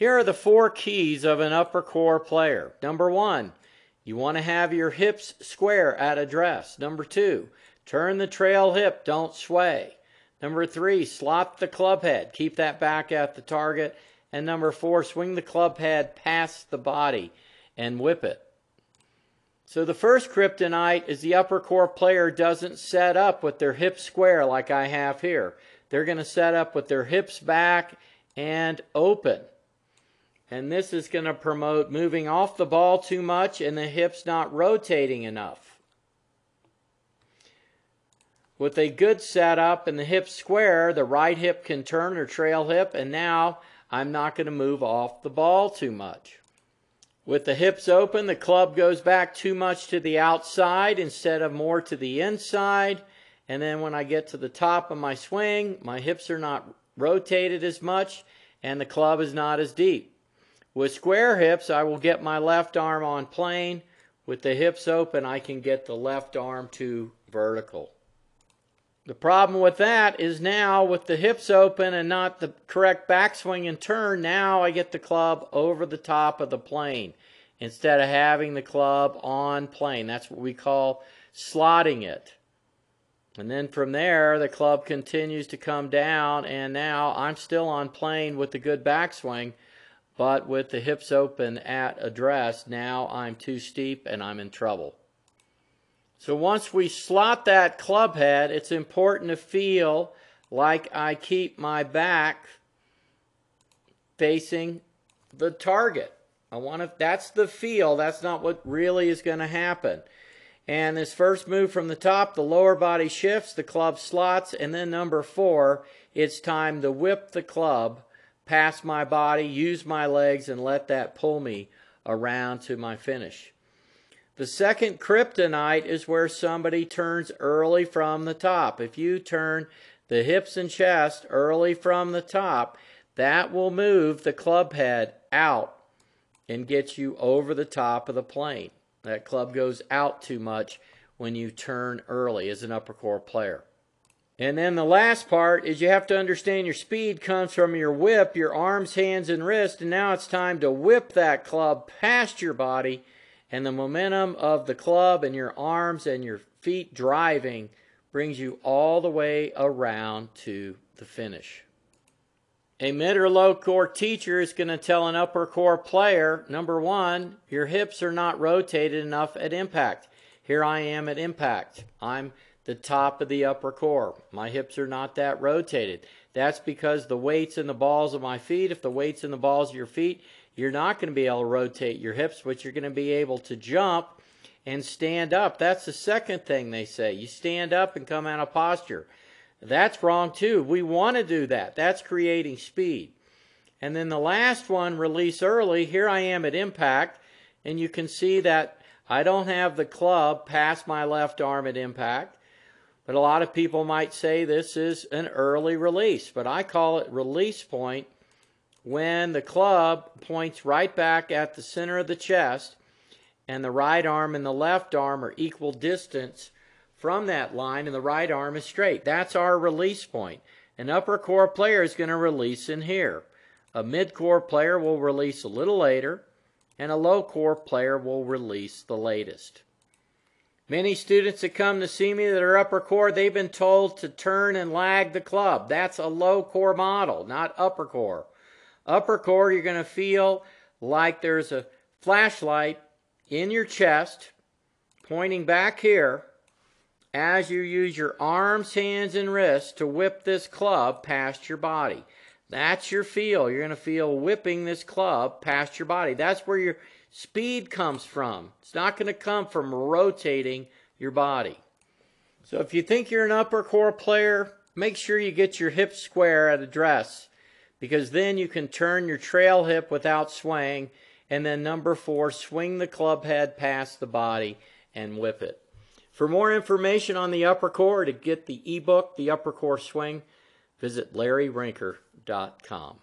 Here are the four keys of an upper core player. Number one, you want to have your hips square at address. Number two, turn the trail hip, don't sway. Number three, slot the club head, keep that back at the target. And number four, swing the club head past the body and whip it. So the first kryptonite is the upper core player doesn't set up with their hips square like I have here. They're going to set up with their hips back and open. And this is going to promote moving off the ball too much and the hips not rotating enough. With a good setup and the hips square, the right hip can turn or trail hip, and now I'm not going to move off the ball too much. With the hips open, the club goes back too much to the outside instead of more to the inside. And then when I get to the top of my swing, my hips are not rotated as much and the club is not as deep. With square hips, I will get my left arm on plane. With the hips open, I can get the left arm to vertical. The problem with that is now with the hips open and not the correct backswing and turn, now I get the club over the top of the plane instead of having the club on plane. That's what we call slotting it. And then from there, the club continues to come down, and now I'm still on plane with the good backswing, but with the hips open at address, now I'm too steep and I'm in trouble. So once we slot that club head, it's important to feel like I keep my back facing the target. I want to that's the feel, that's not what really is going to happen. And this first move from the top, the lower body shifts, the club slots, and then number 4, it's time to whip the club past my body, use my legs, and let that pull me around to my finish. The second kryptonite is where somebody turns early from the top. If you turn the hips and chest early from the top, that will move the club head out and get you over the top of the plane. That club goes out too much when you turn early as an upper core player. And then the last part is you have to understand your speed comes from your whip, your arms, hands, and wrist. And now it's time to whip that club past your body. And the momentum of the club and your arms and your feet driving brings you all the way around to the finish. A mid or low core teacher is going to tell an upper core player number one, your hips are not rotated enough at impact. Here I am at impact. I'm the top of the upper core. My hips are not that rotated. That's because the weight's in the balls of my feet. If the weight's in the balls of your feet, you're not going to be able to rotate your hips, but you're going to be able to jump and stand up. That's the second thing they say. You stand up and come out of posture. That's wrong too. We want to do that. That's creating speed. And then the last one, release early. Here I am at impact, and you can see that I don't have the club past my left arm at impact. But a lot of people might say this is an early release, but I call it release point when the club points right back at the center of the chest and the right arm and the left arm are equal distance from that line and the right arm is straight. That's our release point. An upper core player is going to release in here. A mid core player will release a little later and a low core player will release the latest. Many students that come to see me that are upper core, they've been told to turn and lag the club. That's a low core model, not upper core. Upper core, you're going to feel like there's a flashlight in your chest pointing back here as you use your arms, hands, and wrists to whip this club past your body. That's your feel. You're going to feel whipping this club past your body. That's where your speed comes from. It's not going to come from rotating your body. So if you think you're an upper core player, make sure you get your hips square at address because then you can turn your trail hip without swaying. And then number four, swing the club head past the body and whip it. For more information on the upper core to get the ebook, The Upper Core Swing, visit larryrinker.com.